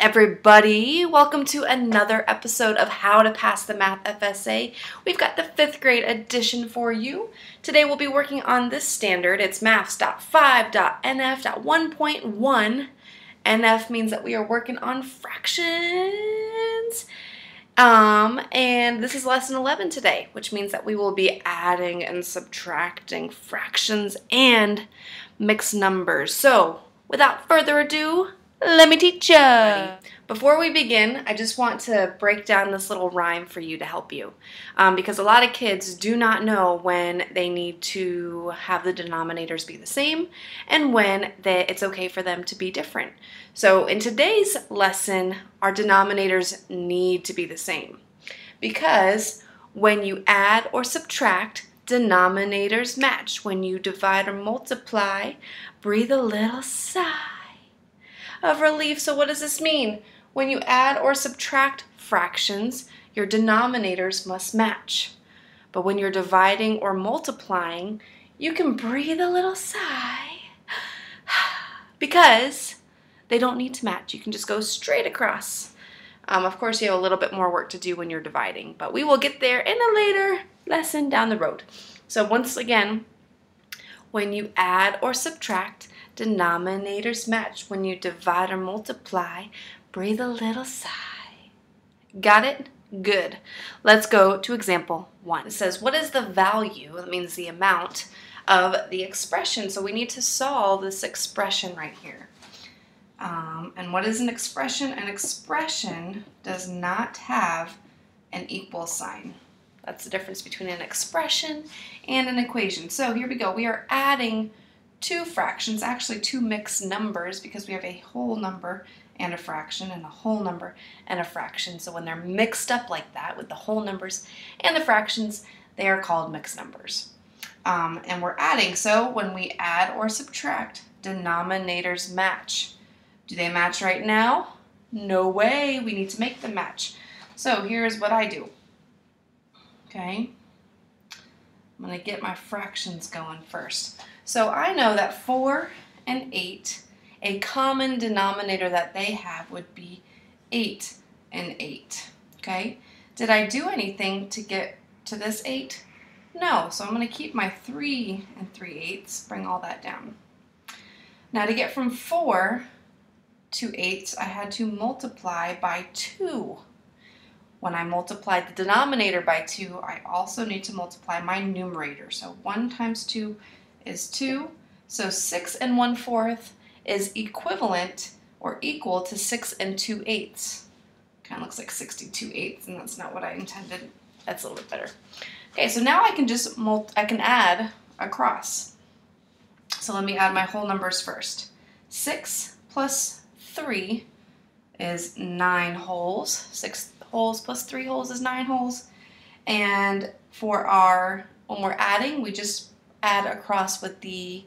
everybody? Welcome to another episode of How to Pass the Math FSA. We've got the fifth grade edition for you. Today we'll be working on this standard. It's mafs.5.nf.1.1. NF means that we are working on fractions. Um, and this is lesson 11 today, which means that we will be adding and subtracting fractions and mixed numbers. So, without further ado, let me teach ya. Before we begin, I just want to break down this little rhyme for you to help you. Um, because a lot of kids do not know when they need to have the denominators be the same and when they, it's okay for them to be different. So in today's lesson, our denominators need to be the same. Because when you add or subtract, denominators match. When you divide or multiply, breathe a little sigh of relief. So what does this mean? When you add or subtract fractions, your denominators must match. But when you're dividing or multiplying, you can breathe a little sigh because they don't need to match. You can just go straight across. Um, of course, you have a little bit more work to do when you're dividing, but we will get there in a later lesson down the road. So once again, when you add or subtract, denominators match. When you divide or multiply, breathe a little sigh. Got it? Good. Let's go to example one. It says, what is the value, that means the amount, of the expression? So we need to solve this expression right here. Um, and what is an expression? An expression does not have an equal sign. That's the difference between an expression and an equation. So here we go. We are adding two fractions, actually two mixed numbers because we have a whole number and a fraction and a whole number and a fraction. So when they're mixed up like that with the whole numbers and the fractions, they are called mixed numbers. Um, and we're adding, so when we add or subtract, denominators match. Do they match right now? No way, we need to make them match. So here's what I do. Okay, I'm to get my fractions going first. So I know that 4 and 8, a common denominator that they have would be 8 and 8. Okay? Did I do anything to get to this 8? No, so I'm going to keep my 3 and 3 eighths, bring all that down. Now to get from 4 to 8, I had to multiply by 2. When I multiply the denominator by 2, I also need to multiply my numerator. So 1 times 2 is 2. So 6 and 1 fourth is equivalent or equal to 6 and 2 eighths. Kind of looks like 62 eighths, and that's not what I intended. That's a little bit better. Okay, so now I can just multi I can add across. So let me add my whole numbers first. 6 plus 3 is 9 wholes. 6 wholes plus 3 wholes is 9 wholes. And for our, when we're adding, we just add across with the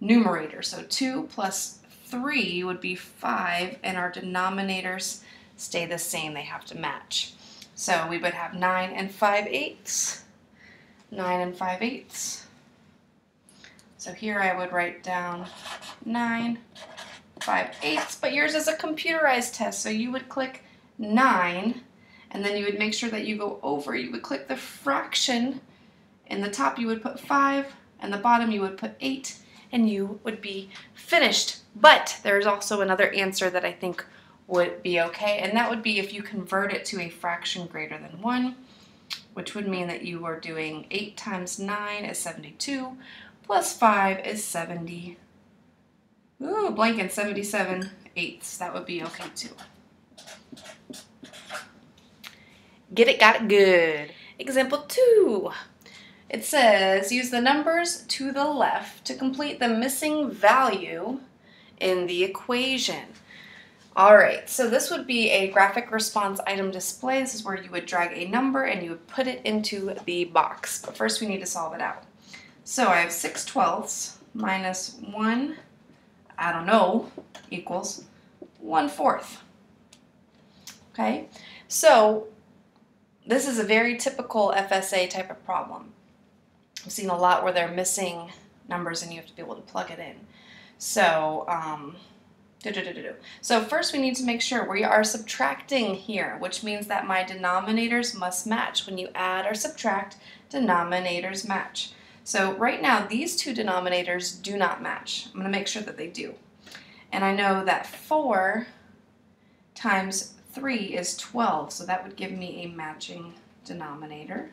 numerator. So 2 plus 3 would be 5, and our denominators stay the same. They have to match. So we would have 9 and 5 eighths. 9 and 5 eighths. So here I would write down 9, 5 eighths, but yours is a computerized test, so you would click 9, and then you would make sure that you go over, you would click the fraction, in the top you would put 5, and the bottom you would put 8, and you would be finished. But there's also another answer that I think would be okay, and that would be if you convert it to a fraction greater than 1, which would mean that you are doing 8 times 9 is 72, plus 5 is 70. Ooh, blanket 77 eighths. That would be okay too. Get it, got it, good. Example 2. It says, use the numbers to the left to complete the missing value in the equation. All right, so this would be a graphic response item display. This is where you would drag a number and you would put it into the box. But first we need to solve it out. So I have 6 twelfths minus 1, I don't know, equals 1 fourth. Okay, so this is a very typical FSA type of problem. I've seen a lot where they're missing numbers and you have to be able to plug it in. So um, So first we need to make sure we are subtracting here, which means that my denominators must match. When you add or subtract, denominators match. So right now, these two denominators do not match. I'm going to make sure that they do. And I know that 4 times 3 is 12, so that would give me a matching denominator.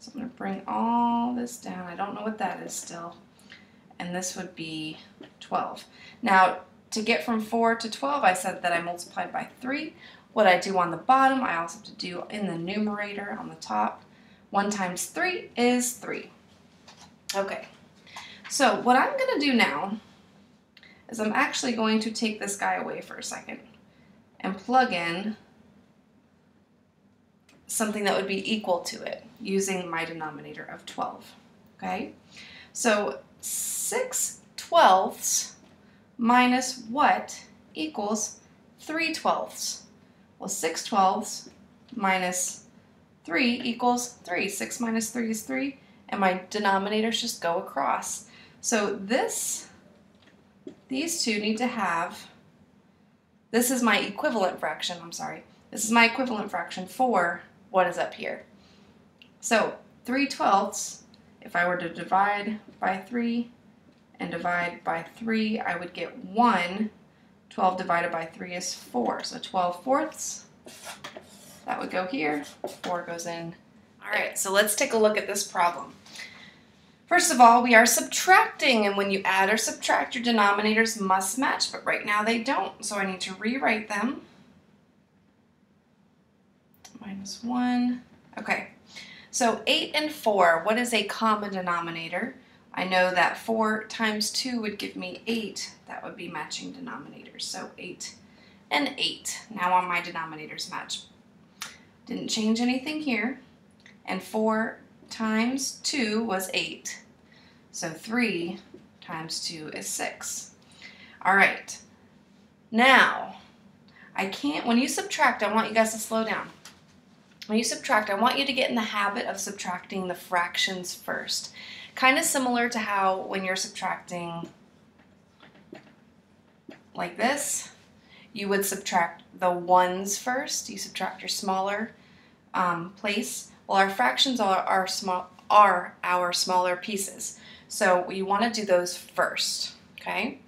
So I'm going to bring all this down. I don't know what that is still. And this would be 12. Now, to get from 4 to 12, I said that I multiplied by 3. What I do on the bottom, I also have to do in the numerator on the top. 1 times 3 is 3. Okay, so what I'm going to do now is I'm actually going to take this guy away for a second and plug in something that would be equal to it using my denominator of 12. Okay, so 6 twelfths minus what equals 3 twelfths? Well, 6 twelfths minus 3 equals 3. 6 minus 3 is 3, and my denominators just go across. So this, these two need to have, this is my equivalent fraction, I'm sorry. This is my equivalent fraction for what is up here. So 3 twelfths, if I were to divide by 3, and divide by 3, I would get 1. 12 divided by 3 is 4. So 12 fourths, that would go here. 4 goes in. All right, so let's take a look at this problem. First of all, we are subtracting, and when you add or subtract, your denominators must match, but right now they don't, so I need to rewrite them. Minus 1. Okay, so 8 and 4, what is a common denominator? I know that 4 times 2 would give me 8. That would be matching denominators. So 8 and 8. Now on my denominators match. Didn't change anything here. And 4 times 2 was 8. So 3 times 2 is 6. All right. Now, I can't, when you subtract, I want you guys to slow down. When you subtract, I want you to get in the habit of subtracting the fractions first. Kind of similar to how when you're subtracting like this, you would subtract the ones first. You subtract your smaller um, place. Well, our fractions are, are, small, are our smaller pieces. So we want to do those first, okay?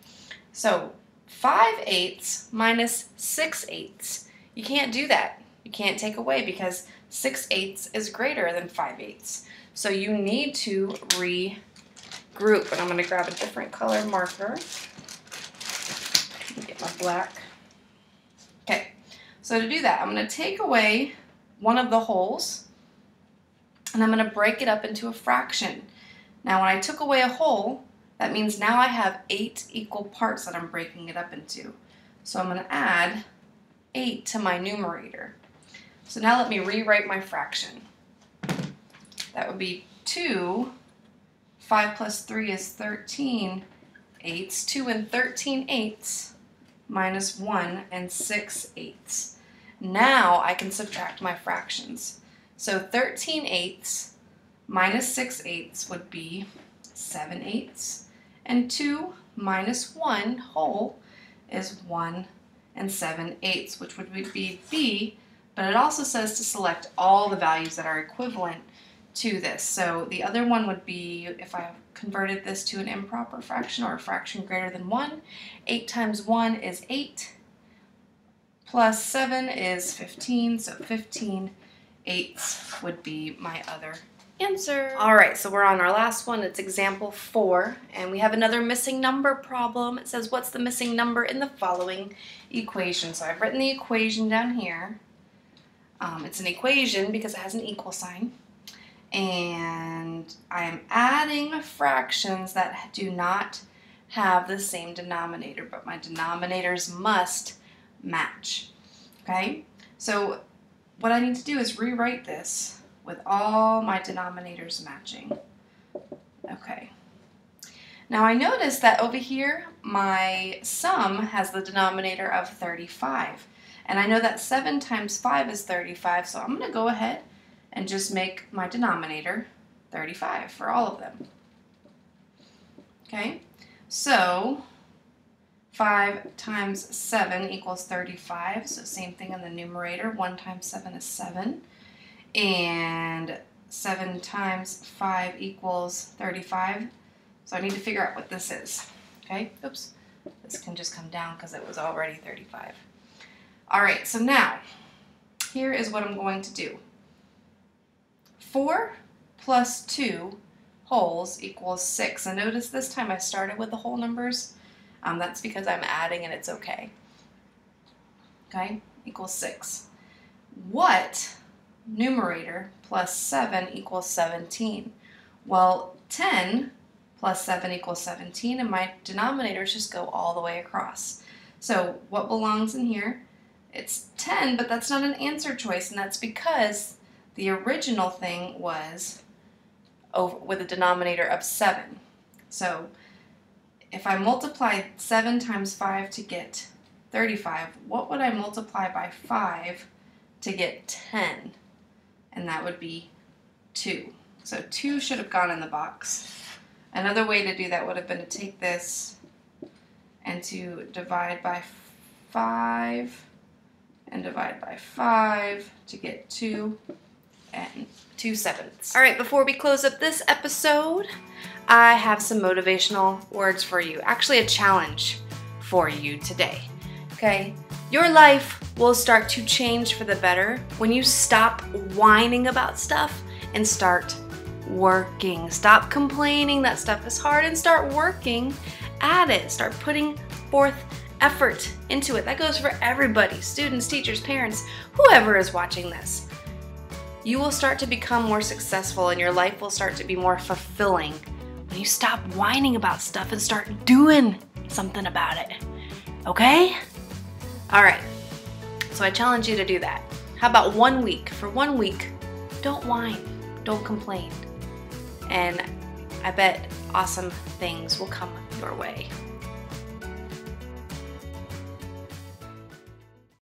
So 5 eighths minus 6 eighths. You can't do that. You can't take away because 6 eighths is greater than 5 eighths. So you need to regroup. And I'm going to grab a different color marker. Get my black. Okay, so to do that, I'm going to take away one of the wholes and I'm going to break it up into a fraction. Now, when I took away a whole, that means now I have eight equal parts that I'm breaking it up into. So I'm going to add 8 to my numerator. So now let me rewrite my fraction. That would be 2. 5 plus 3 is 13 eighths. 2 and 13 eighths minus 1 and 6 eighths. Now I can subtract my fractions. So 13 eighths minus 6 eighths would be 7 eighths. And 2 minus 1 whole is 1 and 7 eighths, which would be B, but it also says to select all the values that are equivalent to this. So the other one would be if I converted this to an improper fraction or a fraction greater than 1. 8 times 1 is 8 plus 7 is 15, so 15 eighths would be my other answer. All right, so we're on our last one. It's example 4, and we have another missing number problem. It says, what's the missing number in the following equation? So I've written the equation down here. Um, it's an equation because it has an equal sign and I am adding fractions that do not have the same denominator, but my denominators must match. Okay, so what I need to do is rewrite this with all my denominators matching. Okay. Now I notice that over here my sum has the denominator of 35. And I know that 7 times 5 is 35, so I'm going to go ahead and just make my denominator 35 for all of them. Okay, so 5 times 7 equals 35. So same thing in the numerator. 1 times 7 is 7. And 7 times 5 equals 35. So I need to figure out what this is. Okay, oops. This can just come down because it was already 35. All right, so now, here is what I'm going to do. 4 plus 2 wholes equals 6. And notice this time I started with the whole numbers. Um, that's because I'm adding and it's okay. Okay, equals 6. What numerator plus 7 equals 17? Well, 10 plus 7 equals 17, and my denominators just go all the way across. So what belongs in here? It's 10, but that's not an answer choice, and that's because the original thing was over with a denominator of 7. So if I multiply 7 times 5 to get 35, what would I multiply by 5 to get 10? And that would be 2. So 2 should have gone in the box. Another way to do that would have been to take this and to divide by 5 and divide by 5 to get 2 and 2 sevenths. All right, before we close up this episode, I have some motivational words for you. Actually, a challenge for you today. Okay? Your life will start to change for the better when you stop whining about stuff and start working. Stop complaining that stuff is hard and start working at it. Start putting forth effort into it. That goes for everybody students, teachers, parents, whoever is watching this. You will start to become more successful and your life will start to be more fulfilling when you stop whining about stuff and start doing something about it. Okay? All right. So I challenge you to do that. How about one week? For one week, don't whine, don't complain. And I bet awesome things will come your way.